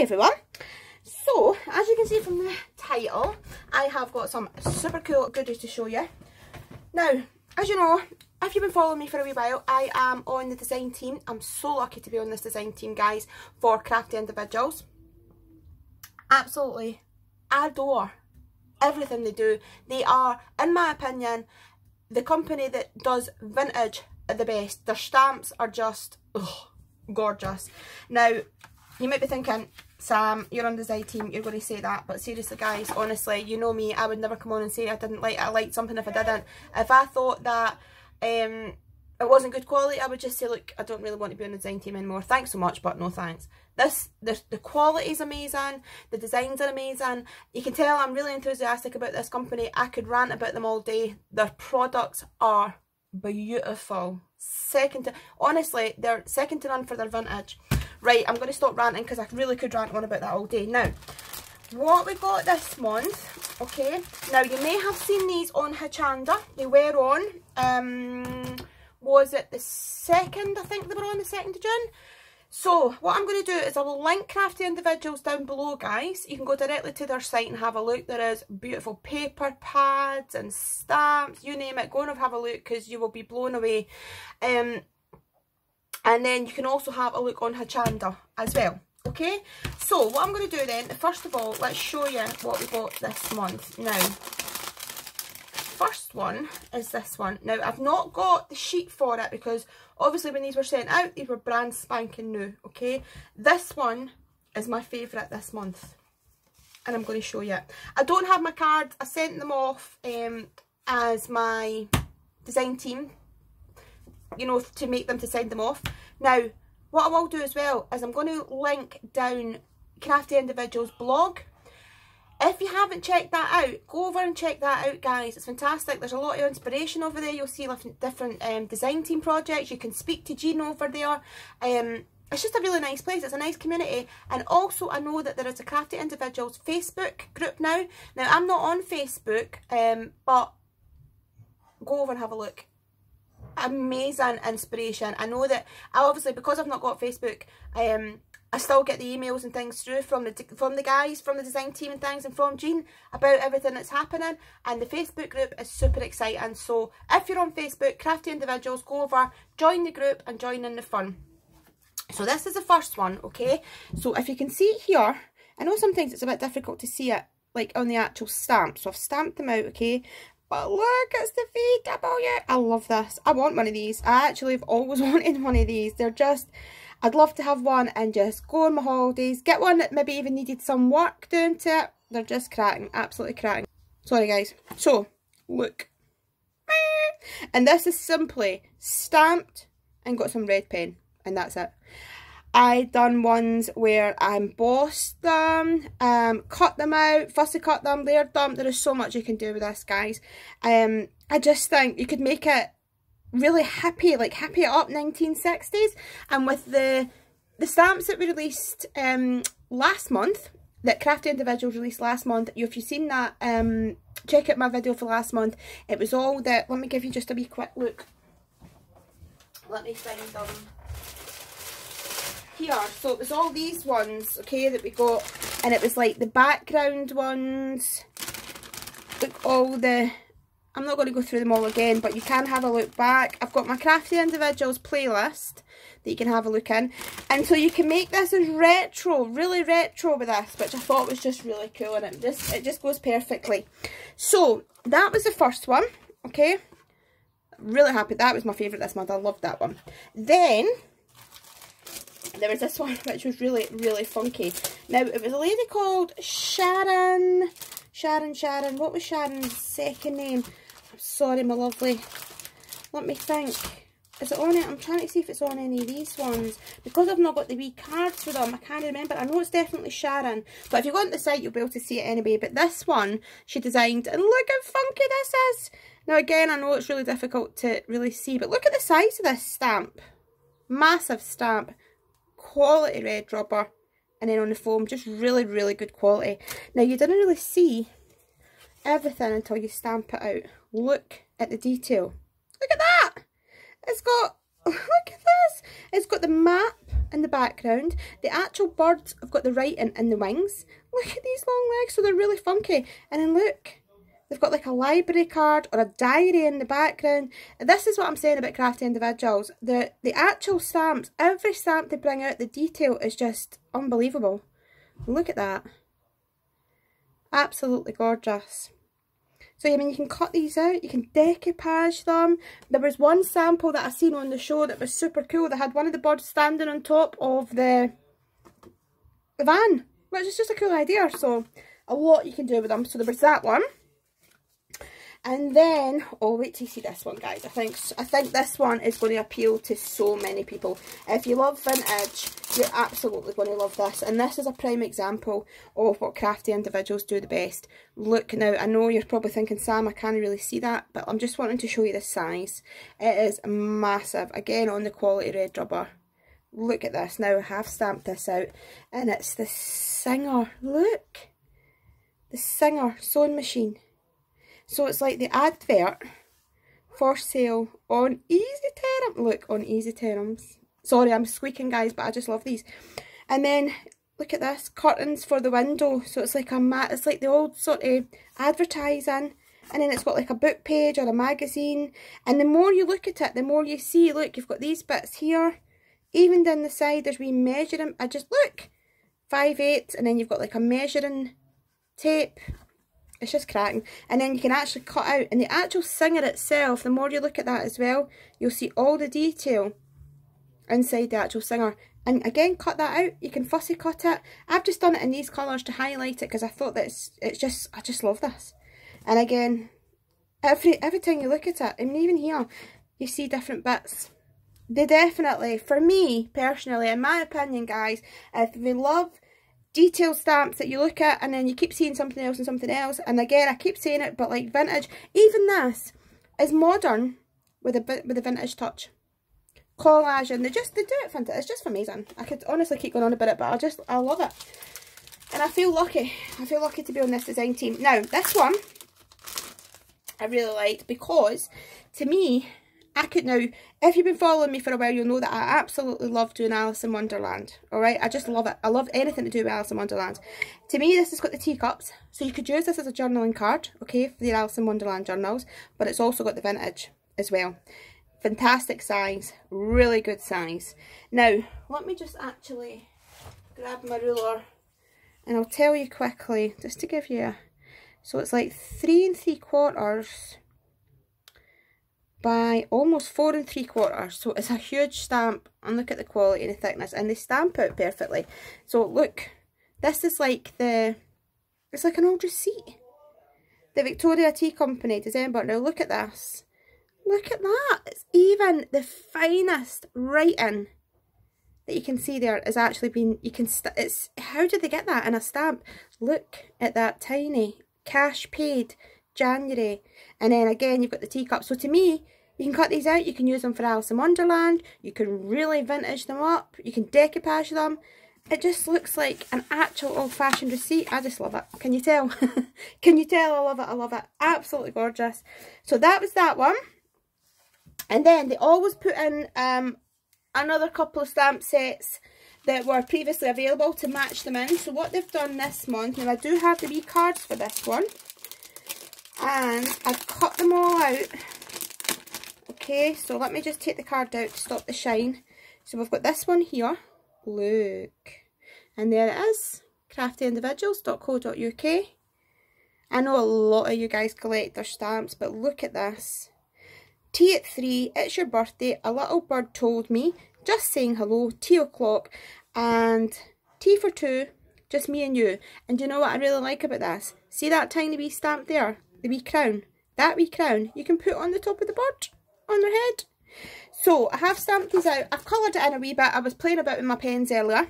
Hi everyone. So, as you can see from the title, I have got some super cool goodies to show you. Now, as you know, if you've been following me for a wee while, I am on the design team. I'm so lucky to be on this design team, guys, for crafty individuals. Absolutely adore everything they do. They are, in my opinion, the company that does vintage the best. Their stamps are just gorgeous. Now, you might be thinking, Sam, you're on the design team, you're going to say that. But seriously, guys, honestly, you know me. I would never come on and say I didn't like I liked something if I didn't. If I thought that um, it wasn't good quality, I would just say, look, I don't really want to be on the design team anymore. Thanks so much, but no thanks. This, the, the quality is amazing. The designs are amazing. You can tell I'm really enthusiastic about this company. I could rant about them all day. Their products are beautiful. Second to, honestly, they're second to none for their vintage. Right, I'm going to stop ranting because I really could rant on about that all day. Now, what we got this month, okay, now you may have seen these on Hochanda. They were on, um, was it the 2nd, I think they were on the 2nd of June. So, what I'm going to do is I will link Crafty Individuals down below, guys. You can go directly to their site and have a look. There is beautiful paper pads and stamps, you name it. Go and have a look because you will be blown away. Um, and then you can also have a look on Hochanda as well. Okay, so what I'm going to do then, first of all, let's show you what we got this month. Now, first one is this one. Now, I've not got the sheet for it because obviously when these were sent out, these were brand spanking new, okay? This one is my favourite this month and I'm going to show you. I don't have my cards. I sent them off um, as my design team you know, to make them to send them off. Now, what I will do as well is I'm going to link down Crafty Individual's blog. If you haven't checked that out, go over and check that out, guys. It's fantastic. There's a lot of inspiration over there. You'll see different um, design team projects. You can speak to Jean over there. Um, it's just a really nice place. It's a nice community. And also, I know that there is a Crafty Individuals Facebook group now. Now, I'm not on Facebook, um, but go over and have a look amazing inspiration. I know that I obviously because I've not got Facebook, um, I still get the emails and things through from the from the guys from the design team and things and from Jean about everything that's happening. And the Facebook group is super exciting. So if you're on Facebook, crafty individuals, go over, join the group and join in the fun. So this is the first one, okay? So if you can see it here, I know sometimes it's a bit difficult to see it like on the actual stamp. So I've stamped them out, okay? But look, it's the VW. I love this. I want one of these. I actually have always wanted one of these. They're just, I'd love to have one and just go on my holidays. Get one that maybe even needed some work doing to it. They're just cracking. Absolutely cracking. Sorry, guys. So, look. And this is simply stamped and got some red pen. And that's it. I done ones where I embossed them, um, cut them out, fussy cut them, layered them. There is so much you can do with this, guys. Um, I just think you could make it really happy, like happy up 1960s. And with the the stamps that we released um, last month, that Crafty Individuals released last month, if you've seen that, um, check out my video for last month. It was all that, let me give you just a wee quick look. Let me find them here. So it was all these ones, okay, that we got. And it was like the background ones. Look, all the... I'm not going to go through them all again, but you can have a look back. I've got my Crafty Individuals playlist that you can have a look in. And so you can make this as retro, really retro with this, which I thought was just really cool. And it just, it just goes perfectly. So, that was the first one, okay. Really happy. That was my favourite this month. I loved that one. Then there was this one which was really, really funky. Now, it was a lady called Sharon. Sharon, Sharon. What was Sharon's second name? I'm sorry, my lovely. Let me think. Is it on it? I'm trying to see if it's on any of these ones. Because I've not got the wee cards for them, I can't remember. I know it's definitely Sharon. But if you go on the site, you'll be able to see it anyway. But this one, she designed. And look how funky this is. Now, again, I know it's really difficult to really see. But look at the size of this stamp. Massive stamp quality red rubber and then on the foam just really really good quality now you didn't really see everything until you stamp it out look at the detail look at that it's got look at this it's got the map in the background. The actual birds have got the writing in the wings. Look at these long legs, so they're really funky. And then look, they've got like a library card or a diary in the background. This is what I'm saying about crafty individuals. The, the actual stamps, every stamp they bring out, the detail is just unbelievable. Look at that. Absolutely gorgeous. So, I mean, you can cut these out, you can decoupage them. There was one sample that I seen on the show that was super cool. They had one of the birds standing on top of the, the van, which is just a cool idea. So, a lot you can do with them. So, there was that one. And then, oh wait till you see this one guys. I think I think this one is going to appeal to so many people. If you love vintage, you're absolutely going to love this. And this is a prime example of what crafty individuals do the best. Look now, I know you're probably thinking, Sam, I can't really see that. But I'm just wanting to show you the size. It is massive. Again, on the quality red rubber. Look at this. Now I have stamped this out. And it's the Singer. Look. The Singer sewing machine. So it's like the advert for sale on Easy Terms. Look, on Easy Terms. Sorry, I'm squeaking, guys, but I just love these. And then, look at this, curtains for the window. So it's like a mat, it's like the old sort of advertising. And then it's got like a book page or a magazine. And the more you look at it, the more you see, look, you've got these bits here. Even down the side, there's we measuring. I just, look, five eight, And then you've got like a measuring tape it's just cracking. And then you can actually cut out. And the actual singer itself, the more you look at that as well, you'll see all the detail inside the actual singer. And again, cut that out. You can fussy cut it. I've just done it in these colours to highlight it because I thought that it's, it's just, I just love this. And again, every, every time you look at it, and even here, you see different bits. They definitely, for me, personally, in my opinion, guys, if they love detail stamps that you look at and then you keep seeing something else and something else and again I keep saying it but like vintage. Even this is modern with a bit with a vintage touch. Collage and they just they do it fantastic it's just amazing. I could honestly keep going on about it but I just I love it. And I feel lucky. I feel lucky to be on this design team. Now this one I really liked because to me I could now, if you've been following me for a while, you'll know that I absolutely love doing Alice in Wonderland. Alright, I just love it. I love anything to do with Alice in Wonderland. To me, this has got the teacups. So you could use this as a journaling card, okay, for the Alice in Wonderland journals. But it's also got the vintage as well. Fantastic size. Really good size. Now, let me just actually grab my ruler. And I'll tell you quickly, just to give you. So it's like three and three quarters by almost four and three quarters. So it's a huge stamp. And look at the quality and the thickness. And they stamp out perfectly. So look this is like the it's like an old receipt. The Victoria Tea Company December. Now look at this. Look at that. It's even the finest writing that you can see there is actually been you can it's how did they get that in a stamp? Look at that tiny cash paid January. And then again, you've got the teacup. So to me, you can cut these out. You can use them for Alice in Wonderland. You can really vintage them up. You can decoupage them. It just looks like an actual old-fashioned receipt. I just love it. Can you tell? can you tell? I love it. I love it. Absolutely gorgeous. So that was that one. And then they always put in um, another couple of stamp sets that were previously available to match them in. So what they've done this month, now I do have the wee cards for this one and I've cut them all out. Okay so let me just take the card out to stop the shine. So we've got this one here. Look. And there it is. Craftyindividuals.co.uk I know a lot of you guys collect their stamps but look at this. Tea at three. It's your birthday. A little bird told me. Just saying hello. Tea o'clock. And tea for two. Just me and you. And you know what I really like about this? See that tiny wee stamp there the wee crown, that wee crown, you can put on the top of the bird, on their head. So, I have stamped these out. I've coloured it in a wee bit. I was playing about with my pens earlier.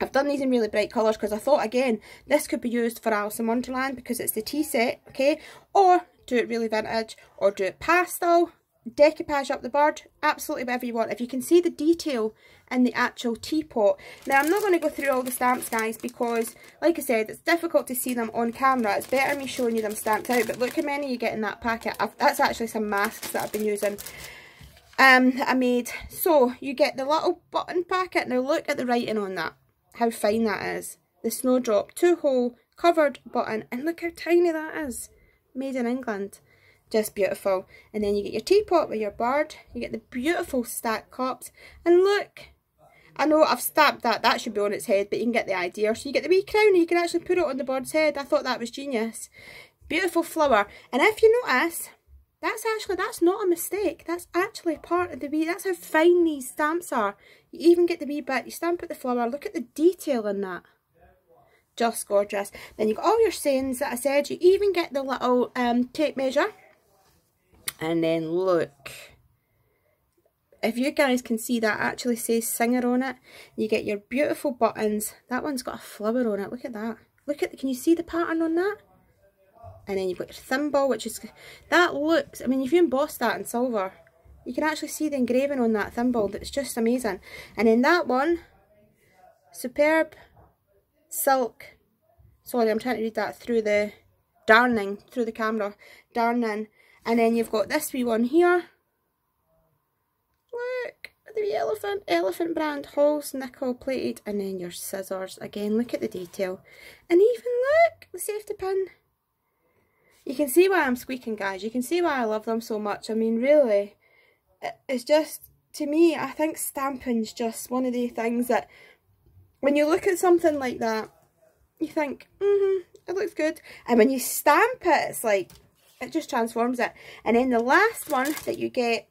I've done these in really bright colours because I thought, again, this could be used for Alice in Wonderland because it's the tea set, okay? Or do it really vintage, or do it pastel, decoupage up the bird, absolutely whatever you want. If you can see the detail in the actual teapot. Now, I'm not going to go through all the stamps, guys, because, like I said, it's difficult to see them on camera. It's better me showing you them stamped out, but look how many you get in that packet. I've, that's actually some masks that I've been using. um, that I made. So you get the little button packet. Now look at the writing on that. How fine that is. The Snowdrop two hole covered button and look how tiny that is. Made in England. Just beautiful. And then you get your teapot with your bird. You get the beautiful stack cups. And look, I know I've stabbed that. That should be on its head, but you can get the idea. So you get the wee crown and you can actually put it on the bird's head. I thought that was genius. Beautiful flower. And if you notice, that's actually, that's not a mistake. That's actually part of the wee, that's how fine these stamps are. You even get the wee bit, you stamp at the flower. Look at the detail in that just gorgeous. Then you've got all your sayings that I said. You even get the little um, tape measure. And then look. If you guys can see that actually says singer on it. You get your beautiful buttons. That one's got a flower on it. Look at that. Look at, the, can you see the pattern on that? And then you've got your thimble, which is, that looks, I mean, if you emboss that in silver, you can actually see the engraving on that thimble. That's just amazing. And then that one, superb silk. Sorry, I'm trying to read that through the darning, through the camera. Darning. And then you've got this wee one here. Look, the wee elephant, elephant brand, Halls nickel plated. And then your scissors. Again, look at the detail. And even look, the safety pin. You can see why I'm squeaking, guys. You can see why I love them so much. I mean, really, it's just, to me, I think stamping's just one of the things that when you look at something like that, you think, mm-hmm, it looks good. And when you stamp it, it's like, it just transforms it. And then the last one that you get,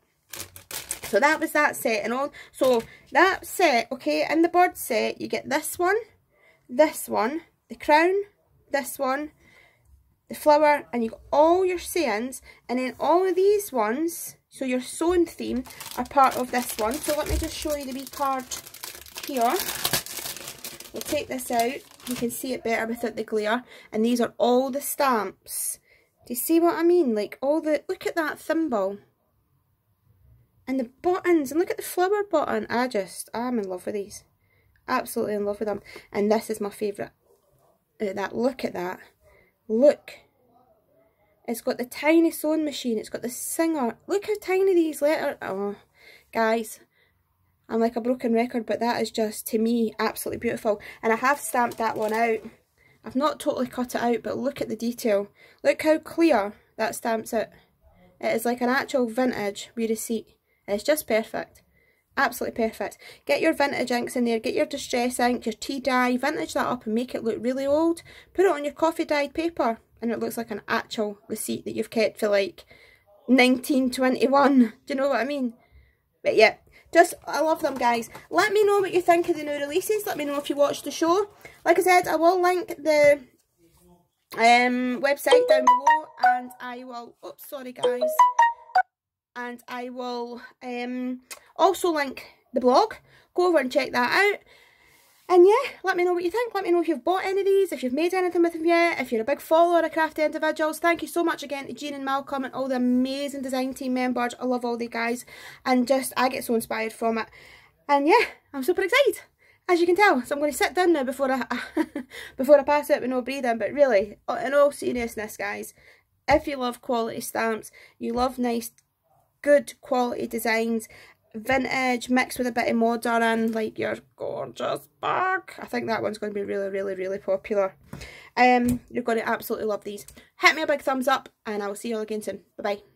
so that was that set. and all. So that set, okay, in the bird set, you get this one, this one, the crown, this one, the flower, and you got all your sayings. And then all of these ones, so your sewing theme, are part of this one. So let me just show you the wee card here. We'll take this out. You can see it better without the glare. And these are all the stamps. Do you see what I mean? Like all the, look at that thimble. And the buttons, and look at the flower button. I just, I'm in love with these. Absolutely in love with them. And this is my favourite. Uh, that, look at that. Look. It's got the tiny sewing machine. It's got the singer. Look how tiny these letters. Oh, guys, I'm like a broken record, but that is just, to me, absolutely beautiful. And I have stamped that one out. I've not totally cut it out, but look at the detail. Look how clear that stamps it. It is like an actual vintage receipt. It's just perfect. Absolutely perfect. Get your vintage inks in there. Get your distress ink, your tea dye. Vintage that up and make it look really old. Put it on your coffee dyed paper. And it looks like an actual receipt that you've kept for like 1921. Do you know what I mean? But yeah, just, I love them, guys. Let me know what you think of the new releases. Let me know if you watched the show. Like I said, I will link the um, website down below. And I will... Oops, sorry, guys. And I will um, also link the blog. Go over and check that out. And yeah, let me know what you think. Let me know if you've bought any of these, if you've made anything with them yet, if you're a big follower of Crafty Individuals. Thank you so much again to Jean and Malcolm and all the amazing design team members. I love all the guys and just, I get so inspired from it. And yeah, I'm super excited, as you can tell. So I'm going to sit down now before I, before I pass out with no breathing. But really, in all seriousness, guys, if you love quality stamps, you love nice, good quality designs, vintage mixed with a bit of modern like your gorgeous bag. I think that one's going to be really, really, really popular. Um, You're going to absolutely love these. Hit me a big thumbs up and I will see you all again soon. Bye-bye.